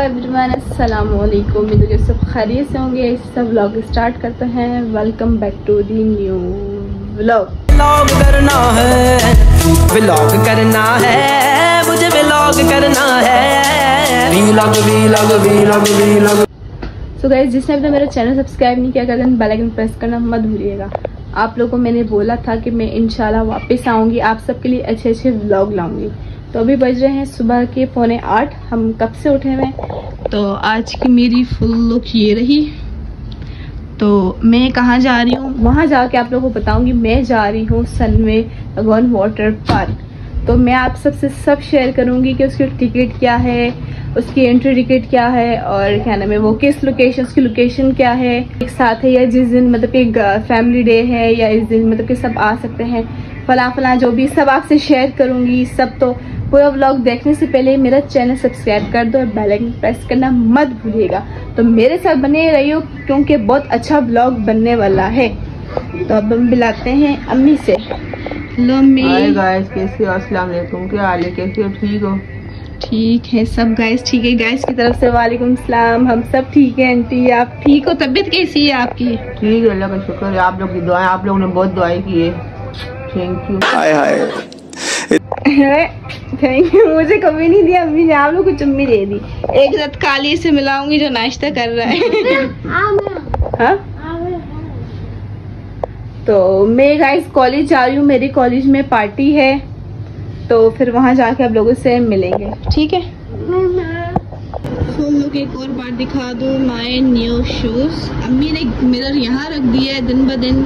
Everyone अस्सलाम वालेकुम उम्मीद है सब खैरियत से होंगे। इस सब व्लॉग स्टार्ट करते हैं। Welcome back to the new vlog vlog करना है व्लॉग करना है मुझे व्लॉग करना है। Vlog vlog vlog vlog so guys जिसने अपना मेरा चैनल सब्सक्राइब नहीं किया करते बेल आइकन प्रेस करना मत भूलिएगा। आप लोगों को मैंने बोला था कि मैं इंशाल्लाह वापस आऊँगी। आप सबके लिए अच्छे अच्छे व्लॉग लाऊँगी। तो अभी बज रहे हैं सुबह के पौने आठ। हम कब से उठे हुए हैं? तो आज की मेरी फुल लुक ये रही। तो मैं कहाँ जा रही हूँ? वहाँ जाके आप लोगों को बताऊँगी। मैं जा रही हूँ सनवे भगवान वाटर पार्क। तो मैं आप सबसे सब शेयर करूँगी कि उसकी टिकट क्या है उसकी एंट्री टिकट क्या है और क्या नाम है वो किस लोकेशन उसकी लोकेशन क्या है। एक साथ है या जिस दिन मतलब कि फैमिली डे है या इस दिन मतलब कि सब आ सकते हैं। फला फला जो भी सब आपसे शेयर करूँगी सब तो पूरा व्लॉग देखने से पहले मेरा चैनल सब्सक्राइब कर दो और बेल आइकन प्रेस करना मत भूलिएगा। तो मेरे साथ बने रहियो क्योंकि बहुत अच्छा व्लॉग बनने वाला है। तो अब हम बुलाते हैं अम्मी से। हेलो अम्मी। हाय गाइस कैसे हो? अस्सलाम वालेकुम। क्या हाल है? कैसे हो? ठीक हो? ठीक है सब गाइस ठीक है? गाइस की तरफ़ से वालेकुम सलाम। हम सब ठीक है आंटी। आप ठीक हो? तबीयत कैसी है आपकी? ठीक है अल्लाह का शुक्र है। आप लोग की दुआएँ आप लोगों ने बहुत दुआएँ की है। Thank you hi hi thank you मुझे कभी नहीं दिया अम्मी ने आप लोग को चुम्मी दे दी। एक रात काली से मिलाऊँगी जो नाश्ता कर रहा है। हाँ? तो मैं गाइस कॉलेज जा रही हूँ, मेरी कॉलेज में पार्टी है। तो फिर वहाँ जाके आप लोगों से मिलेंगे। ठीक है? लोग एक और बार दिखा दो माय न्यू शूज़ अम्मी ने मिरर यहाँ रख दिया है, दिन ब दिन।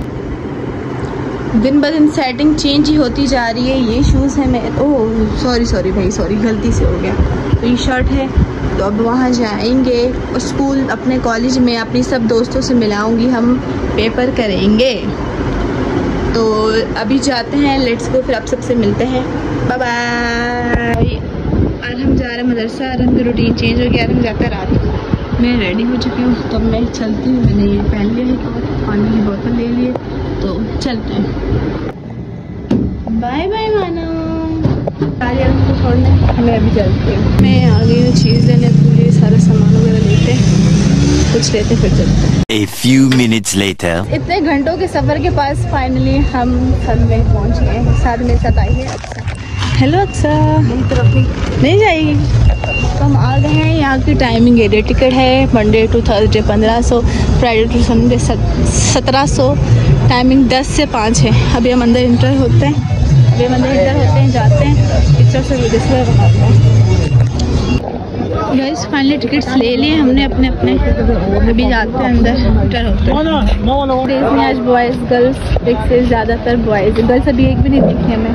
दिन ब दिन सेटिंग चेंज ही होती जा रही है, ये शूज़ है, मैं ओह सॉरी सॉरी भाई सॉरी गलती से हो गया। तो ये शर्ट है तो अब वहाँ जाएँगे और स्कूल अपने कॉलेज में अपनी सब दोस्तों से मिलाऊँगी, हम पेपर करेंगे। तो अभी जाते हैं लेट्स को फिर आप सबसे मिलते हैं। बाय बाय और हम जा रहे हैं मदरसा और हम रूटीन चेंज हो गया और हम जाते रात को। मैं रेडी हो चुकी हूँ तो मैं चलती हूँ, मैंने ये पहन लिया है पानी की बोतल ले लिए। तो चलते हैं। बाय बाय मानो को छोड़ने मैं अभी चलती हूँ। मैं आ गई हूँ चीज़ लेने पूरे सारा सामान वगैरह लेते कुछ लेते फिर चलते हैं। A few minutes later. इतने घंटों के सफ़र के पास फाइनली हम सब में पहुँच गए हैं। साथ मेरे साथ आई है अक्सा हेलो अक्सा नहीं जाएगी। तो हम आ गए हैं। यहाँ की टाइमिंग है टिकट है। मंडे टू थर्सडे पंद्रह सौ फ्राइडे टू संडे सत्रह सौ। टाइमिंग दस से पाँच है। अभी हम अंदर इंटर होते हैं। अभी हम अंदर इंटर होते हैं जाते हैं। पिक्चर से वीडियो बनाते हैं। गैस फाइनली टिकट्स ले लिए हमने अपने अपने। अभी जाते हैं अंदर इंटर होते हैं। में आज बॉयज़ गर्ल्स एक से ज़्यादातर बॉयज़ गर्ल्स अभी एक भी नहीं दिखे हमें।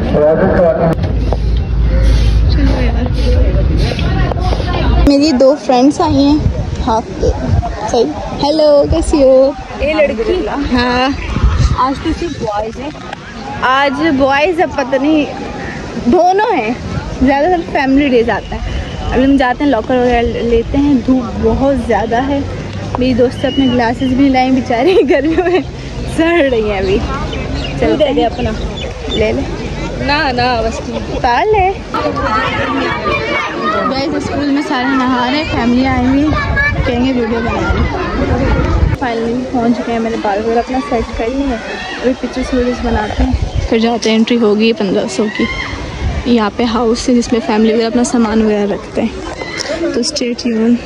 मेरी दो फ्रेंड्स आई हैं। हाफ़ सही। हेलो कैसी हो? ये लड़की। हाँ। आज तो सिर्फ़ बॉयज़ है। आज बॉयज़ अब पता नहीं दोनों हैं। ज़्यादातर फैमिली डेज़ आता है। अभी हम जाते हैं लॉकर वगैरह लेते हैं। धूप बहुत ज़्यादा है। मेरी दोस्त अपने ग्लासेस भी लाई बेचारे गर्मियों में सड़ रही हैं अभी। चलते हैं अपना। ले ले। ना ना बस उतार ले। स्कूल में सारे नहा रहे फैमिली आई हुई कहेंगे वीडियो बना रहे फाइनली पहुँच गए हैं, मैंने बाल वगैरह अपना सेट कर लिया है, अभी पिक्चर्स वीडियोस बनाते हैं। फिर जाते हैं एंट्री होगी पंद्रह सौ की। यहाँ पे हाउस है जिसमें फैमिली वगैरह अपना सामान वगैरह रखते हैं। तो स्टेट यून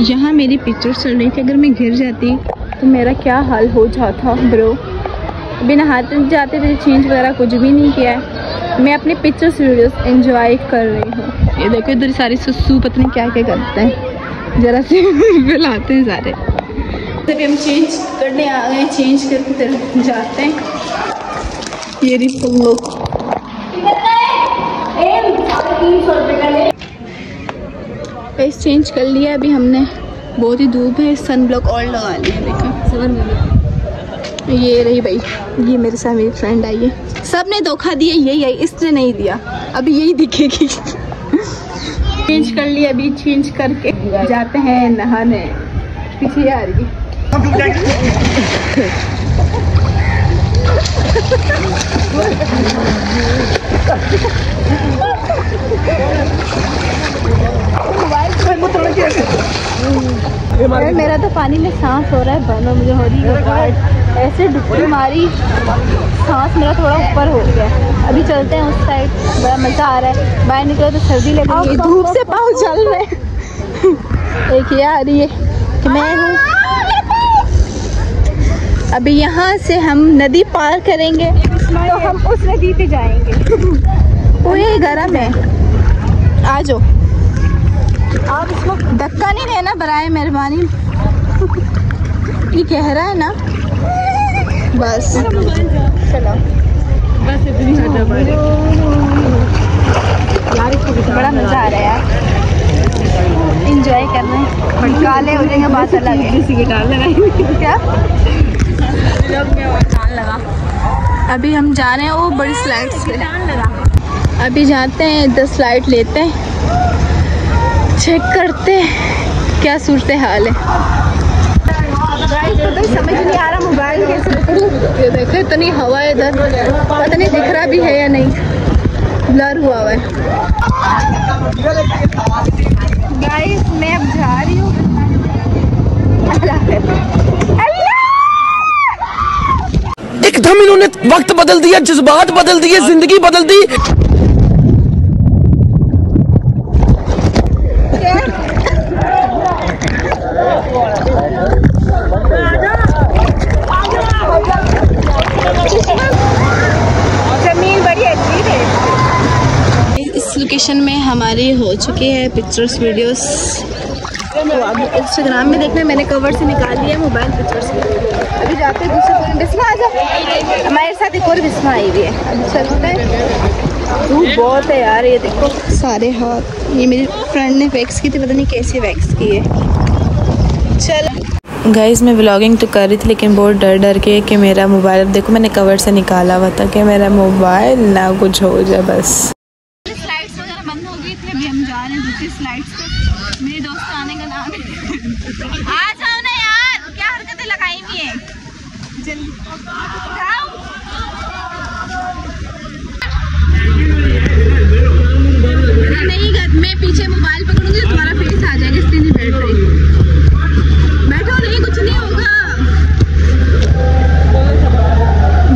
यहाँ मेरी पिक्चर चल रही थी, अगर मैं गिर जाती तो मेरा क्या हाल हो जाता ब्रो अभी नहाते जाते थे चेंज वगैरह कुछ भी नहीं किया है। मैं अपने पिक्चर्स वीडियोस एंजॉय कर रही हूँ। ये देखो, इधर सारी सुसु पत्नी क्या क्या करते हैं। ज़रा से बुलाते हैं सारे। तभी हम चेंज करने आ गए चेंज करके फिर जाते हैं। ये रही फुल लुक फेस चेंज कर लिया, अभी हमने बहुत ही धूप है सन ब्लॉक और लगा लिया, देखो। ये रही भाई, ये मेरे साथ मेरी फ्रेंड आई है। सबने धोखा दिया, यही आई, इसने नहीं दिया। अभी यही दिखेगी। चेंज कर लिया, अभी चेंज करके जाते हैं नहाने। पीछे आ रही मोबाइल यार मेरा तो पानी में सांस हो रहा है बंद मुझे हो रही है घबराहट ऐसे डुबकी मारी सांस मेरा थोड़ा ऊपर हो गया। अभी चलते हैं उस साइड बड़ा मज़ा आ रहा है। बाहर निकलो तो सर्दी लग रही है धूप से पाँव चल रहे एक ये आ रही है। कि मैं हूँ अभी यहाँ से हम नदी पार करेंगे तो हम उस नदी पे जाएँगे। ये गरम है आ जाओ। आप इसको धक्का नहीं देना बराए मेहरबानी। ये कह रहा है ना? बस। चलो। बस बड़ा मज़ा आ रहा है यार। इंजॉय कर रहे हैं। काले हो जाएँगे बात अलग है। क्या? अभी हम जा रहे हैं वो बड़ी स्लाइड्स पे। अभी जाते हैं दस स्लाइड लेते हैं। चेक करते हैं, क्या सूरत हाल है। समझ नहीं आ रहा मोबाइल कैसे। ये देखो, इतनी हवा है इधर। पता नहीं दिख रहा भी है या नहीं। ब्लर हुआ हुआ है। गाइस मैं अब जा रही हूँ। एकदम इन्होंने वक्त बदल दिया जज्बात बदल दिए ज़िंदगी बदल दी। ज़मीन बड़ी इस लोकेशन में हमारी हो चुकी है पिक्चर्स वीडियोस तो अब इंस्टाग्राम में देखना मैंने कवर से निकाल लिया मोबाइल पिक्चर्स अभी जाते हैं दूसरे कोने बिस्मा आ जाओ। हमारे साथ एक और बिस्मा आई हुई है। अभी चलते हैं। धूप बहुत है यार ये देखो। सारे हाथ। ये मेरी फ्रेंड ने वैक्स की थी पता नहीं कैसे वैक्स की है। चल। गाइज़ मैं व्लॉगिंग तो कर रही थी लेकिन बहुत डर डर के कि मेरा मोबाइल अब देखो मैंने कवर से निकाला हुआ था कि मेरा मोबाइल ना कुछ हो जाए बस स्लाइड्स वगैरह बंद हो गई थी अभी हम जा रहे हैं दूसरी स्लाइड्स पे मेरे दोस्त आने का नाम है आ जाओ ना यार क्या हरकतें लगाई हुई है जल्दी जाओ नहीं कर मैं पीछे मोबाइल पकड़ूँगी तो तुम्हारा फेस आ जाएगा इसलिए नहीं बैठ रही बैठो नहीं कुछ नहीं होगा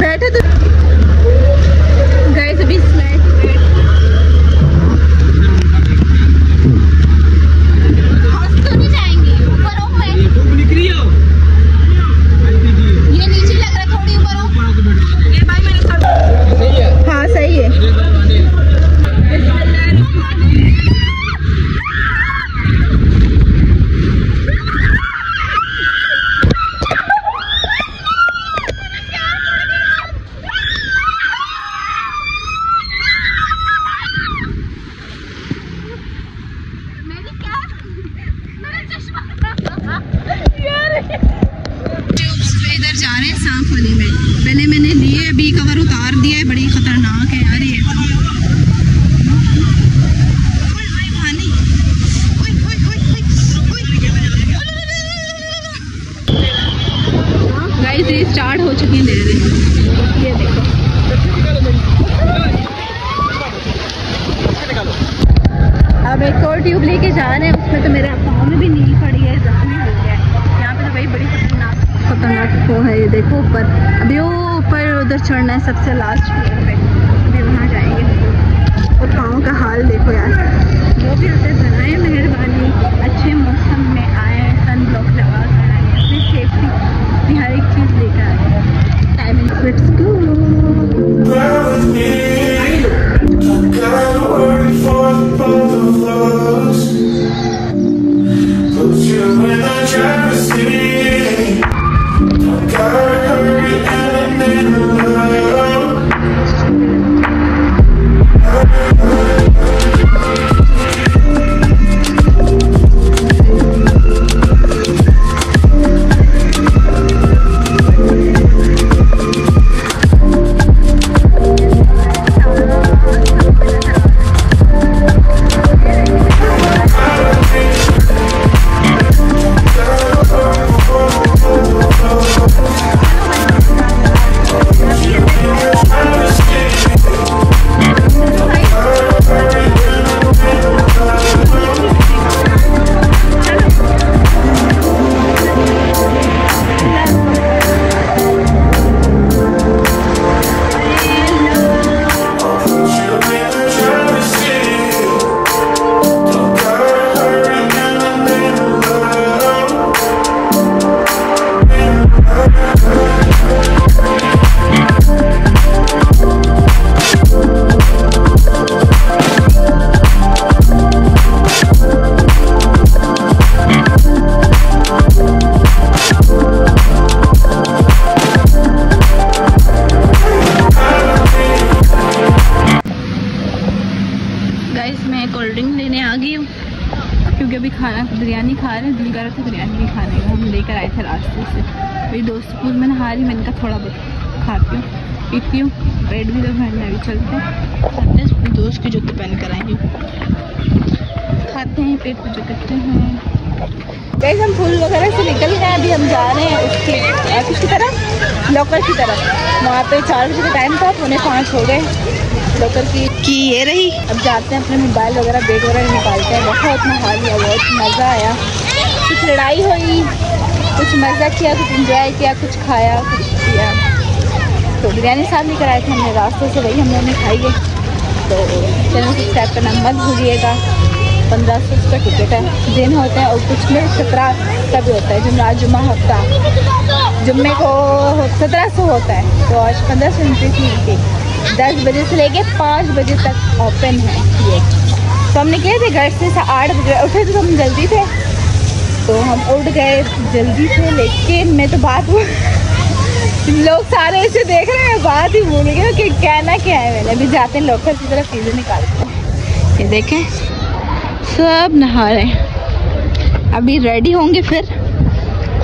बैठे तो गाइस अभी स्लाइड पे बैठ हंस तो नहीं जाएँगे ऊपर हो मैं ये नीचे लग रहा है, थोड़ी ऊपर हो ये भाई मेरे साथ हाँ सही है मेरी क्या मेरा चश्मा यार ट्यूब्स पे इधर जा रहे हैं सांप वाली में पहले मैंने लिए अभी कवर उतार दिया है बड़ी खतरनाक है यार ये ओए, ओए, पानी। ओए, ओए, ओए, ओए, ओए। गाइस ये स्टार्ट हो चुकी है धीरे ये देखो। अब एक और ट्यूब लेके जा रहे हैं, उसमें तो मेरे पाँव में भी नील पड़ी है, जख्मी हो गया है। यहाँ पे तो भाई बड़ी खतरनाक खतरनाक वो है, ये देखो ऊपर। अभी वो ऊपर उधर चढ़ना है, सबसे लास्ट पे। अभी वहाँ जाएँगे। और पाँव का हाल देखो यार। नहा रही मैंने कहा थोड़ा बहुत खाती हूँ पीती हूँ ब्रेड भी तो में अभी चलते हैं। अपने दोस्त के जूते पहन कर आएँगे खाते हैं पेट पूजा करते हैं। गैस हम फूल वगैरह से निकल गए अभी हम जा रहे हैं उसकी अ, किसकी तरफ़ लॉकर की तरफ़। वहाँ पे चार बजे का टाइम था पौने पाँच हो गए। लॉकर की कि ये रही? अब जाते हैं अपने मोबाइल वगैरह बैग वगैरह निकालते हैं। बहुत नहा लिया बहुत मज़ा आया। कुछ लड़ाई हुई। कुछ मज़ा किया, कुछ इंजॉय किया, कुछ खाया, कुछ किया तो बिरयानी साथ लेकर कराए थे हमने रास्ते से, वही हम लोगों ने खाई है। तो चैनल सब्सक्राइब करना मत भूलिएगा। पंद्रह सौ का टिकट है। दिन होते हैं और कुछ में सत्रह का भी होता है जुमरा जुम्मा हफ़्ता। जुम्मे को सत्रह सौ होता है। तो आज पंद्रह सौ एंट्री थी दस बजे से लेके पाँच बजे तक ओपन है ये। तो हम निकले थे घर से आठ बजे, उठे तो हम जल्दी थे। तो हम उठ गए जल्दी से, लेकिन मैं तो बात लोग सारे ऐसे देख रहे हैं, बात ही भूल गए कि कहना क्या है। मैंने अभी जाते हैं लोकर की तरफ़ चीज़ें निकालते हैं ये देखें, सब नहा रहे हैं। अभी रेडी होंगे फिर।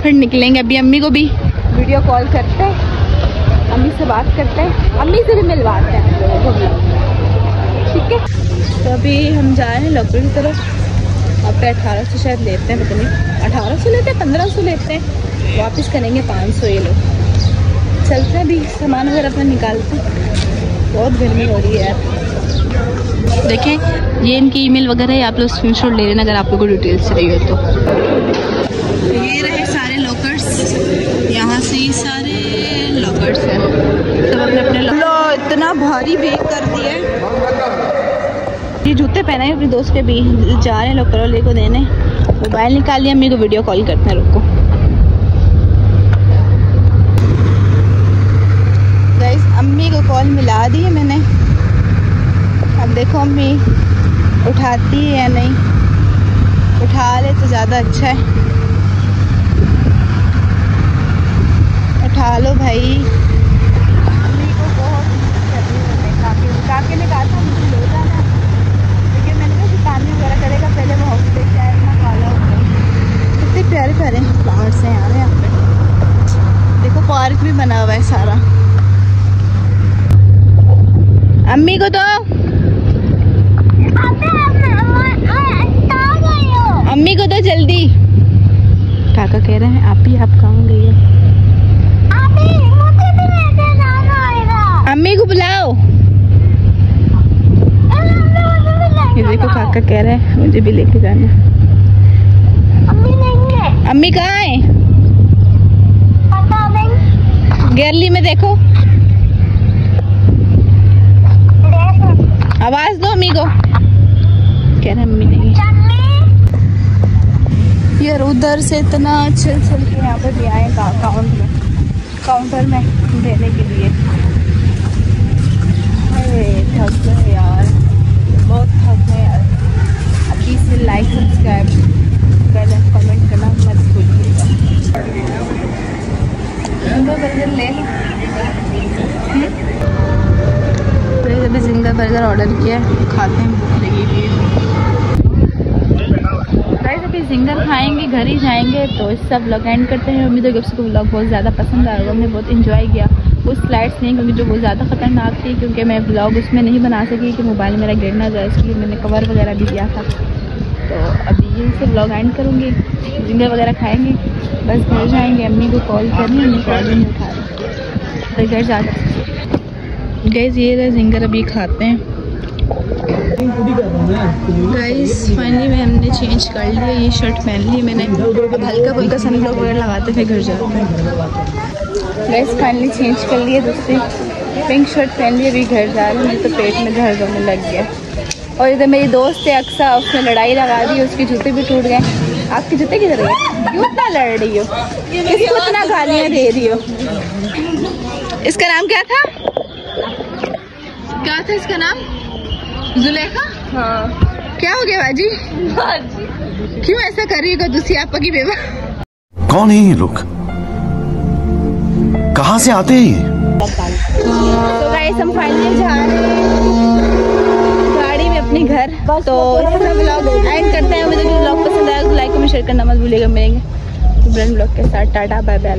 फिर निकलेंगे अभी अम्मी को भी। वीडियो कॉल करते हैं। अम्मी से बात करते हैं। अम्मी से भी मिलवाते हैं। ठीक है? तो अभी हम जा रहे हैं लॉकर की तरफ़। वहाँ पे अठारह सौ शायद लेते हैं पता नहीं। अठारह सौ लेते हैं पंद्रह सौ लेते हैं। वापस करेंगे पाँच सौ ये लोग। चलते हैं अभी सामान वगैरह अपना निकालते हैं। बहुत गर्मी हो रही है यार। देखें ये इनकी ईमेल वगैरह है आप लोग स्क्रीनशॉट ले लेना अगर आप लोगों को डिटेल्स चाहिए हो तो। ये रहे सारे लॉकर्स यहाँ से ही सारे लॉकर्स हैं। सब अपने अपने लो इतना भारी बेग कर दिया है। ये जूते पहने हैं, अपने दोस्त के भी जा रहे हैं, लोग करोले को देने। मोबाइल निकाल लिया अम्मी को वीडियो कॉल करते हैं, रुको। गाइस अम्मी को कॉल मिला दी है मैंने। अब देखो अम्मी, उठाती है या नहीं? उठा ले तो ज़्यादा अच्छा है। उठा लो भाई। अम्मी को बहुत मिस कर रही हूँ काके काके ने कहा था मुझे ले जाना लेकिन मैंने कहा करेगा पहले वो हॉस्पिटल से आए इतना काला कितने प्यारे प्यारे फ्लावर्स हैं यार यहाँ पे। देखो पार्क भी बना हुआ है सारा। अम्मी को दो। अम्मी को दो जल्दी। काका कह रहे हैं आप ही आप कहाँ गई है? अम्मी को बुलाओ। ये देखो काका कह रहे हैं मुझे भी लेके जाना। अम्मी कहाँ है? गैरली में देखो। आवाज़ दो अम्मी को। कह रहे हैं अम्मी नहीं यार उधर से इतना चल चल के यहाँ पर भी आए अकाउंट में। काउंटर में देने के लिए। अरे थक गए यार। बहुत थक गए अभी से लाइक सब्सक्राइब करना कमेंट करना मत भूलिएगा। बर्गर ले। लो हम्म? अभी जिंगा बर्गर ऑर्डर किया खाते हैं भूख लगी हुई अभी खाएँगे, घर ही जाएँगे तो इस सब ब्लॉग एंड करते हैं। उम्मीद है कि आपको ब्लॉग बहुत ज़्यादा पसंद आएगा हमने बहुत इन्जॉय किया। वो स्लाइड्स नहीं, क्योंकि जो बहुत ज़्यादा ख़तरनाक थी, क्योंकि मैं ब्लॉग उसमें नहीं बना सकी कि मोबाइल मेरा गिर ना जाए इसलिए मैंने कवर वगैरह भी दिया था। तो अभी यहीं से ब्लॉग एंड करूँगी जिंगर वगैरह खाएँगे, बस घर जाएँगे, अम्मी को कॉल करनी, अम्मी कॉल नहीं उठा रही। तो घर जाकर गैस ये जिंगर अभी खाते हैं। गाइस फाइनली में हमने चेंज कर लिया, ये शर्ट पहन ली मैंने। हल्का फुल्का सनब्लॉक वगैरह लगाते फिर घर जाते गाइस फाइनली चेंज कर लिए दूसरी पिंक शर्ट पहन ली, अभी घर जा रही हूँ तो पेट में दर्द होने लग गया। और इधर मेरी दोस्त है अक्सा, उसने लड़ाई लगा दी, उसके जूते भी टूट गए। आपके जूते किधर गए क्यों इतना लड़ रही हो? किसको इतना गालियाँ दे रही हो? इसका नाम क्या था? क्या था इसका नाम? जुलेखा? हाँ। क्या हो गया बाजी? क्यों ऐसा कर रही है दूसरी आपा की बेवा? कौन है ये लोग? कहाँ से आते हैं ये? तो गाइस हम फाइनली जा रहे हैं। गाड़ी में अपने घर। तो इसका ब्लॉग एंड करते हैं। मुझे ब्लॉग पसंद आया तो लाइक कमेंट शेयर करना मत भूलिएगा मिलेंगे। ब्लॉग के साथ टाटा बाय बाय